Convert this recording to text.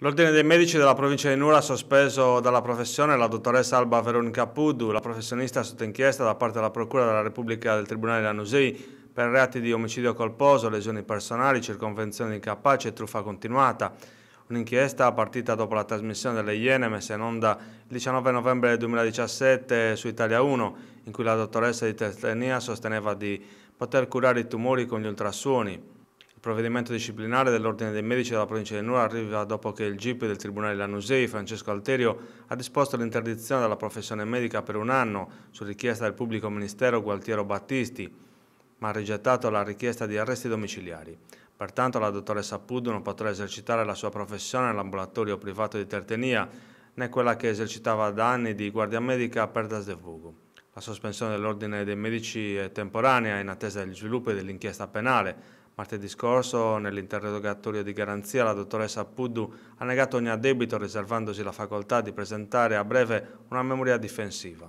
L'Ordine dei Medici della provincia di Nura ha sospeso dalla professione la dottoressa Alba Veronica Puddu, la professionista sotto inchiesta da parte della Procura della Repubblica del Tribunale Lanusei per reati di omicidio colposo, lesioni personali, circonvenzione incapace e truffa continuata. Un'inchiesta partita dopo la trasmissione delle Iene messa in onda il 19 novembre 2017 su Italia 1, in cui la dottoressa di Tertenia sosteneva di poter curare i tumori con gli ultrasuoni. Il provvedimento disciplinare dell'Ordine dei Medici della provincia di Nuoro arriva dopo che il GIP del Tribunale Lanusei, Francesco Alterio, ha disposto l'interdizione della professione medica per un anno su richiesta del pubblico ministero Gualtiero Battisti, ma ha rigettato la richiesta di arresti domiciliari. Pertanto la dottoressa Puddu non potrà esercitare la sua professione nell'ambulatorio privato di Tertenia, né quella che esercitava da anni di guardia medica a Perdas de Vugo. La sospensione dell'ordine dei medici è temporanea in attesa degli sviluppi dell'inchiesta penale, Martedì scorso, nell'interrogatorio di garanzia, la dottoressa Puddu ha negato ogni addebito riservandosi la facoltà di presentare a breve una memoria difensiva.